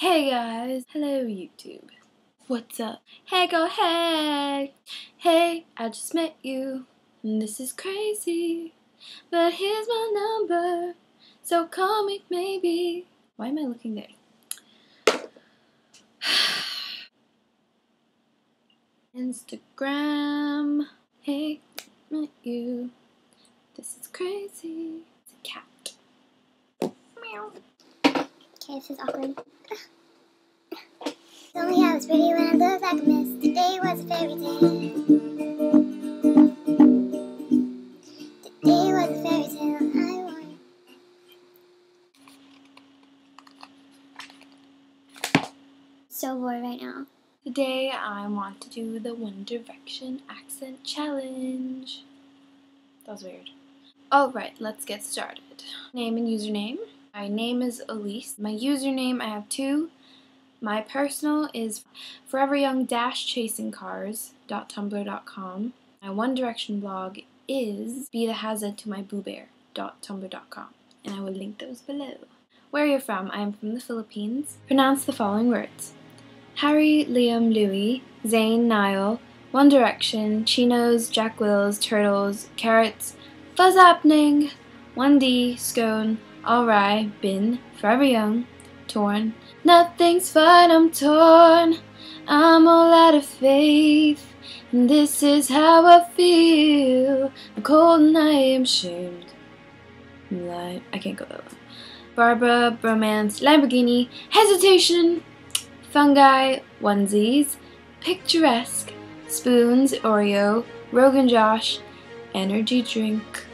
Hey guys! Hello YouTube. What's up? Hey go hey! Hey, I just met you. And this is crazy. But here's my number. So call me maybe. Why am I looking there? Instagram. Hey, met you. This is crazy. It's a cat. Meow. Okay, this is awkward. Only I was pretty when I looked like a mist. Today was a fairy tale. Today was a fairy tale. So bored right now. Today I want to do the One Direction accent challenge. That was weird. Alright, let's get started. Name and username. My name is Elise. My username, I have two. My personal is foreveryoung-chasingcars.tumblr.com. My One Direction blog is be the Hazza to my and I will link those below. Where are you're from, I am from the Philippines. Pronounce the following words. Harry, Liam, Louis, Zayn, Niall, One Direction, Chinos, Jack Wills, Turtles, Carrots, Vas Happening, 1D, Scone, Alright, Bin, Forever Young, Torn, Nothing's fine, I'm torn, I'm all out of faith, and this is how I feel. I'm cold and I am shamed. Lie. I can't go that one. Barbara, Bromance, Lamborghini, Hesitation, Fungi, Onesies, Picturesque, Spoons, Oreo, Rogan Josh, Energy Drink,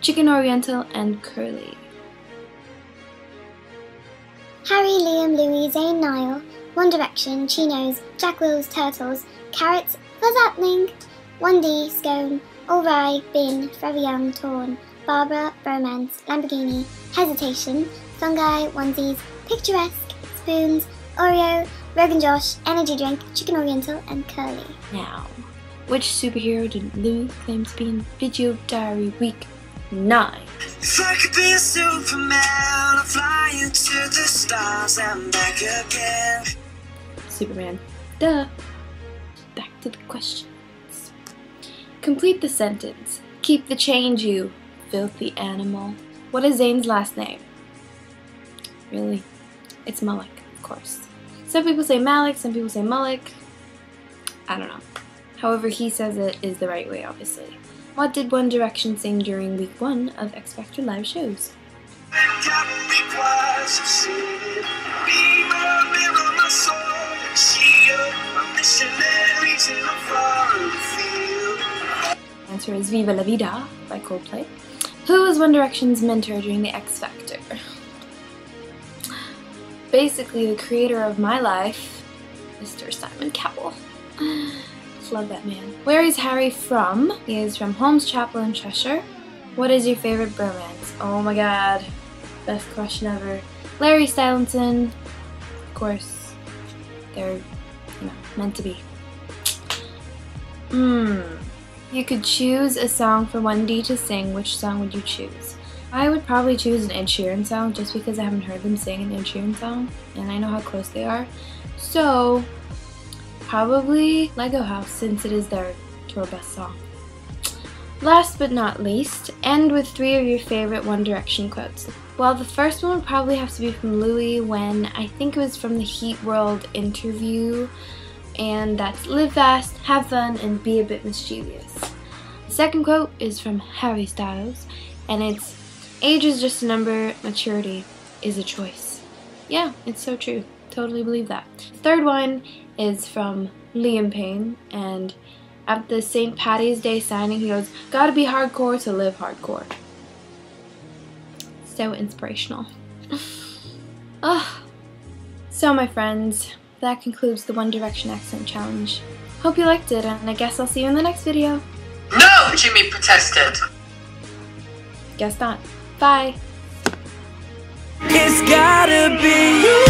Chicken Oriental, and Curly. Harry, Liam, Louis, Zayn, Niall, One Direction, Chinos, Jack Wills, Turtles, Carrots, Vas Happening, 1D, Scone, Alright, Bin, Forever Young, Torn, Barbara, Bromance, Lamborghini, Hesitation, Fungi, Onesies, Picturesque, Spoons, Oreo, Rogan Josh, Energy Drink, Chicken Oriental, and Curly. Now, which superhero did Louis claim to be in Video Diary Week 9? If I could be a Superman, I'd fly you to the stars and back again. Superman. Duh. Back to the questions. Complete the sentence. Keep the change, you filthy animal. What is Zayn's last name? Really? It's Malik, of course. Some people say Malik, some people say Malik. I don't know. However, he says it is the right way, obviously. What did One Direction sing during week one of X Factor live shows? Answer is Viva La Vida by Coldplay. Who was One Direction's mentor during the X Factor? Basically, the creator of my life, Mr. Simon Cowell. Love that man. Where is Harry from? He is from Holmes Chapel in Cheshire. What is your favorite bromance? Oh my god. Best question ever. Larry Stylinson. Of course. They're, you know, meant to be. Hmm. You could choose a song for 1D to sing. Which song would you choose? I would probably choose an Ed Sheeran song just because I haven't heard them sing an Ed Sheeran song and I know how close they are. So, probably Lego House since it is their tour best song. Last but not least, end with three of your favorite One Direction quotes. Well, the first one would probably have to be from Louis when I think it was from the Heat World interview, and that's live fast, have fun, and be a bit mischievous. The second quote is from Harry Styles, and it's age is just a number, maturity is a choice. Yeah, it's so true. Totally believe that. Third one is from Liam Payne, and at the St. Patty's Day signing, he goes, Gotta be hardcore to live hardcore. So inspirational. oh. So, my friends, that concludes the One Direction Accent Challenge. Hope you liked it, and I guess I'll see you in the next video. No, Jimmy protested. Guess not. Bye. It's gotta be you.